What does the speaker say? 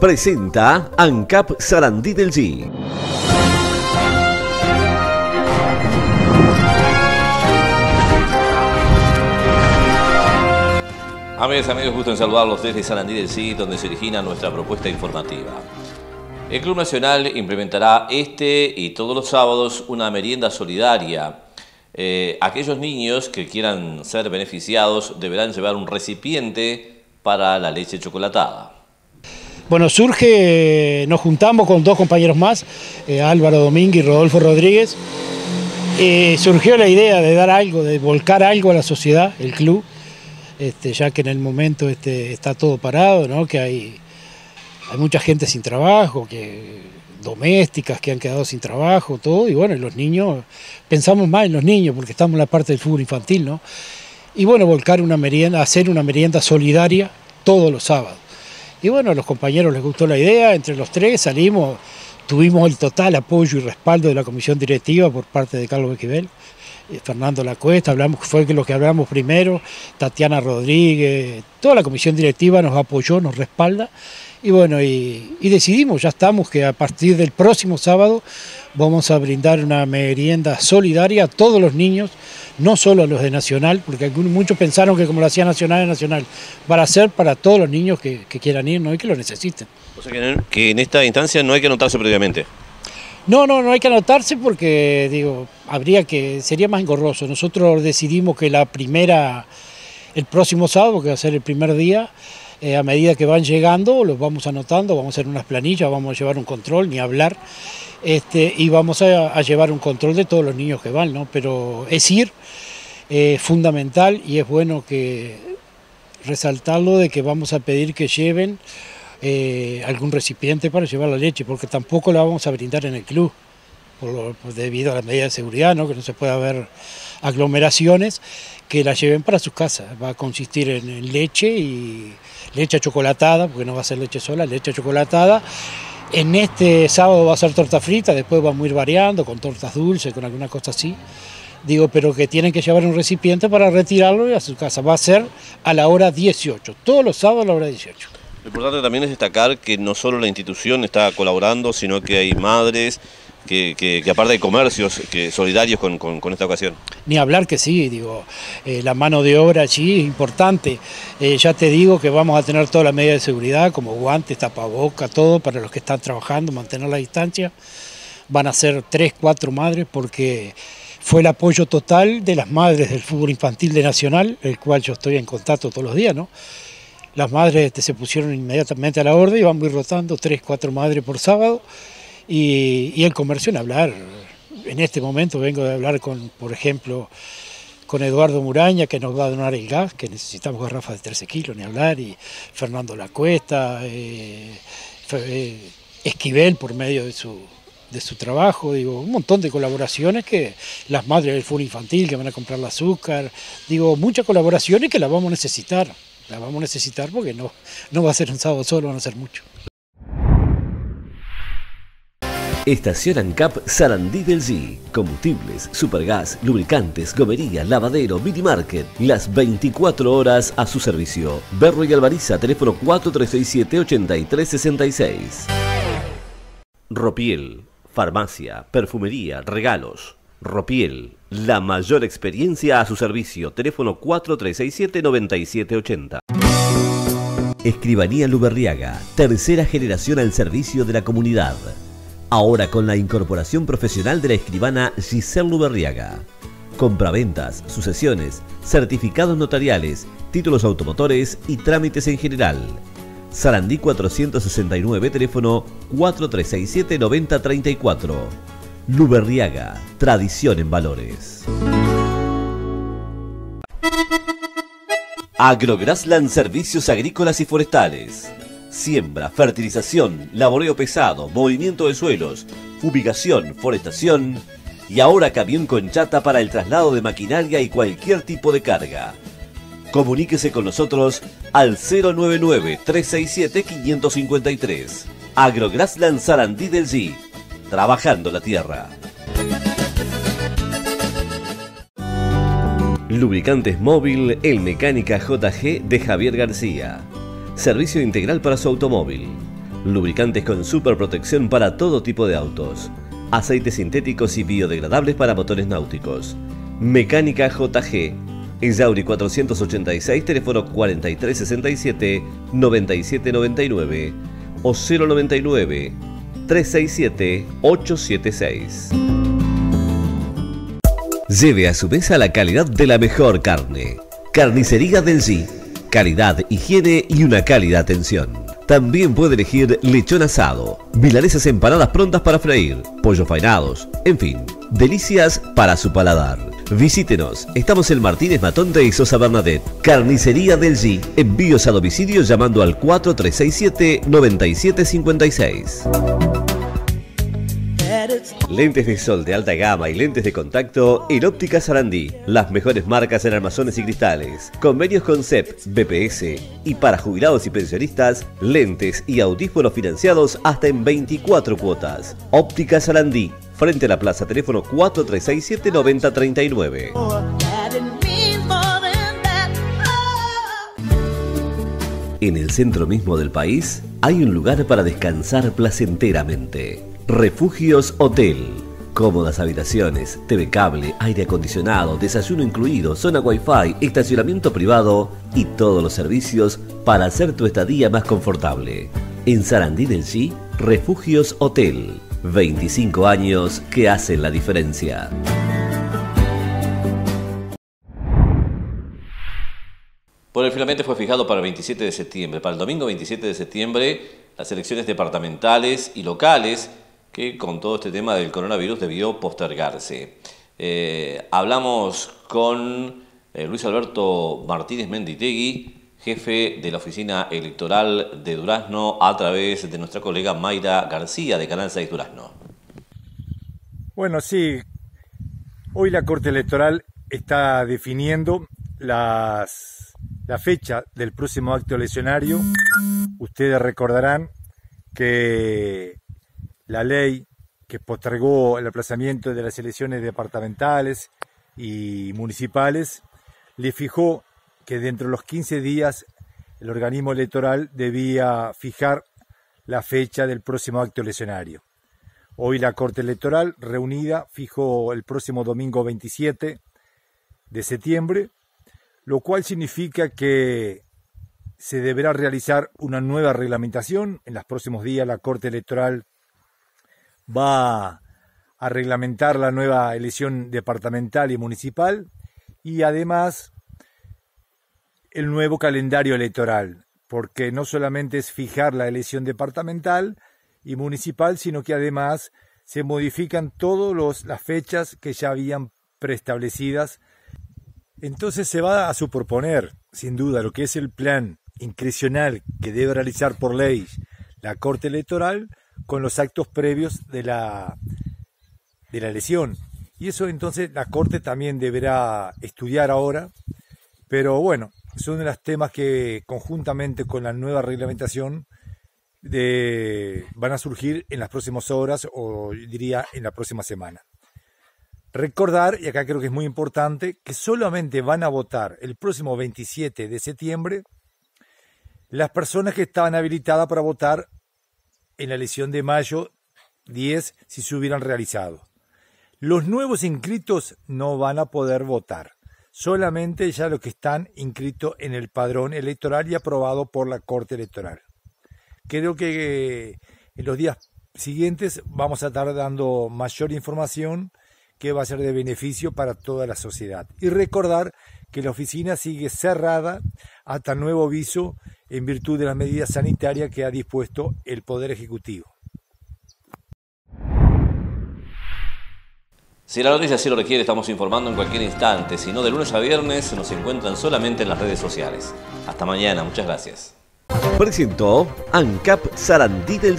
Presenta ANCAP Sarandí del G. Amigas, amigos, gusto en saludarlos desde Sarandí del Sí, donde se origina nuestra propuesta informativa. El Club Nacional implementará este y todos los sábados una merienda solidaria. Eh, aquellos niños que quieran ser beneficiados deberán llevar un recipiente para la leche chocolatada. Bueno, surge, nos juntamos con dos compañeros más, eh, Álvaro Domínguez y Rodolfo Rodríguez. Eh, surgió la idea de dar algo, de volcar algo a la sociedad, el club, este, ya que en el momento este, está todo parado, ¿no? que hay, hay mucha gente sin trabajo, que domésticas que han quedado sin trabajo, todo, y bueno, los niños, pensamos más en los niños porque estamos en la parte del fútbol infantil, ¿no? Y bueno, volcar una merienda, hacer una merienda solidaria todos los sábados. Y bueno, a los compañeros les gustó la idea, entre los tres salimos, tuvimos el total apoyo y respaldo de la comisión directiva por parte de Carlos Bequivel. Eh, Fernando Lacuesta, hablamos, fue lo que hablamos primero, Tatiana Rodríguez, toda la comisión directiva nos apoyó, nos respalda. Y bueno, y, decidimos, ya estamos, que a partir del próximo sábado vamos a brindar una merienda solidaria a todos los niños, no solo a los de Nacional, porque muchos pensaron que como lo hacía Nacional es Nacional, para ser para todos los niños que, quieran ir ¿no? y que lo necesiten. O sea que, que en esta instancia no hay que anotarse previamente. No, no, no hay que anotarse porque, digo, habría que, sería más engorroso. Nosotros decidimos que la primera, el próximo sábado, que va a ser el primer día, eh, a medida que van llegando, los vamos anotando, vamos a hacer unas planillas, vamos a llevar un control, ni hablar, este, y vamos a, llevar un control de todos los niños que van, ¿no? Pero es ir, eh, fundamental, y es bueno que resaltarlo de que vamos a pedir que lleven eh, algún recipiente para llevar la leche, porque tampoco la vamos a brindar en el club, por debido a las medidas de seguridad, ¿no? que no se puede haber aglomeraciones, que la lleven para sus casas. Va a consistir en, leche y leche chocolatada, porque no va a ser leche sola, leche chocolatada. En este sábado va a ser torta frita, después vamos a ir variando con tortas dulces, con alguna cosa así. Digo, pero que tienen que llevar un recipiente para retirarlo y a su casa. Va a ser a la hora 18, todos los sábados a la hora 18. Lo importante también es destacar que no solo la institución está colaborando, sino que hay madres, que, aparte hay comercios que, solidarios con, esta ocasión. Ni hablar que sí, digo, eh, la mano de obra allí es importante. Eh, ya te digo que vamos a tener todas las medidas de seguridad, como guantes, tapaboca, todo, para los que están trabajando, mantener la distancia. Van a ser tres, cuatro madres, porque fue el apoyo total de las madres del fútbol infantil de Nacional, el cual yo estoy en contacto todos los días, ¿no? Las madres este, se pusieron inmediatamente a la orden y van muy rotando, tres, cuatro madres por sábado. Y, el comercio en hablar. En este momento vengo de hablar con, por ejemplo, con Eduardo Muraña, que nos va a donar el gas, que necesitamos garrafas de 13 kilos, ni hablar, y Fernando Lacuesta, eh, eh, Esquivel por medio de su, de su trabajo, digo, un montón de colaboraciones que las madres del fútbol infantil que van a comprar el azúcar, digo, muchas colaboraciones que las vamos a necesitar la vamos a necesitar porque no, no va a ser un sábado solo, van a ser mucho. Estación ANCAP Sarandí del Z. Combustibles, supergas, lubricantes, gomería, lavadero, mini market. Las 24 horas a su servicio. Berro y Alvariza, teléfono 4367-8366. Ropiel, farmacia, perfumería, regalos. Ropiel, la mayor experiencia a su servicio. Teléfono 4367-9780. Escribanía Luberriaga, tercera generación al servicio de la comunidad. Ahora con la incorporación profesional de la escribana Giselle Luberriaga. Compraventas, sucesiones, certificados notariales, títulos automotores y trámites en general. Sarandí 469, teléfono 4367-9034. Luberriaga, tradición en valores. Agrograsland Servicios Agrícolas y Forestales. Siembra, fertilización, laboreo pesado, movimiento de suelos, fumigación, forestación y ahora camión con chata para el traslado de maquinaria y cualquier tipo de carga. Comuníquese con nosotros al 099-367-553. Agrograsland Sarandí del G trabajando la tierra. Lubricantes Móvil El Mecánica JG de Javier García. Servicio integral para su automóvil. lubricantes con superprotección para todo tipo de autos, aceites sintéticos y biodegradables para motores náuticos, mecánica JG, Yauri 486, teléfono 4367-9799 o 099 367 876. Lleve a su mesa la calidad de la mejor carne. Carnicería del G. Calidad, higiene y una cálida atención. También puede elegir lechón asado, milanesas empanadas prontas para freír, pollos fainados, en fin, delicias para su paladar. Visítenos, estamos en Martínez Matonte y Sosa Bernadette. Carnicería del G. Envíos a domicilio llamando al 4367-9756. Lentes de sol de alta gama y lentes de contacto en Óptica Sarandí. Las mejores marcas en armazones y cristales. Convenios con CEP, BPS y para jubilados y pensionistas, lentes y audífonos financiados hasta en 24 cuotas. Óptica Sarandí. Frente a la plaza, teléfono 4367-9039. En el centro mismo del país hay un lugar para descansar placenteramente. Refugios Hotel. Cómodas habitaciones, TV cable, aire acondicionado, desayuno incluido, zona wifi, estacionamiento privado y todos los servicios para hacer tu estadía más confortable. En Sarandí del G, Refugios Hotel. 25 años que hacen la diferencia. El finalmente fue fijado para el 27 de septiembre. Para el domingo 27 de septiembre, las elecciones departamentales y locales que con todo este tema del coronavirus debió postergarse. Eh, hablamos con eh, Luis Alberto Martínez Menditegui, jefe de la Oficina Electoral de Durazno, a través de nuestra colega Mayra García de Canal 6 Durazno. Bueno, sí, hoy la Corte Electoral está definiendo las, la fecha del próximo acto eleccionario. Ustedes recordarán que la ley que postergó el aplazamiento de las elecciones departamentales y municipales le fijó que dentro de los 15 días el organismo electoral debía fijar la fecha del próximo acto eleccionario. Hoy la Corte Electoral reunida fijó el próximo domingo 27 de septiembre, lo cual significa que se deberá realizar una nueva reglamentación. En los próximos días la Corte Electoral va a reglamentar la nueva elección departamental y municipal y además el nuevo calendario electoral, porque no solamente es fijar la elección departamental y municipal, sino que además se modifican todas las fechas que ya habían preestablecidas. Entonces se va a superponer, sin duda, lo que es el plan inscripcional que debe realizar por ley la Corte Electoral con los actos previos de la, de la lesión. Y eso entonces la Corte también deberá estudiar ahora, pero bueno, son de los temas que conjuntamente con la nueva reglamentación de, van a surgir en las próximas horas o diría en la próxima semana. Recordar, y acá creo que es muy importante, que solamente van a votar el próximo 27 de septiembre las personas que estaban habilitadas para votar en la elección de mayo 10 si se hubieran realizado. Los nuevos inscritos no van a poder votar, solamente ya los que están inscritos en el padrón electoral y aprobado por la Corte Electoral. Creo que eh, en los días siguientes vamos a estar dando mayor información que va a ser de beneficio para toda la sociedad. Y recordar que la oficina sigue cerrada hasta nuevo aviso en virtud de las medidas sanitarias que ha dispuesto el Poder Ejecutivo. Si la noticia así lo requiere, estamos informando en cualquier instante. Si no, de lunes a viernes nos encuentran solamente en las redes sociales. Hasta mañana, muchas gracias. Presentó ANCAP Sarandí del.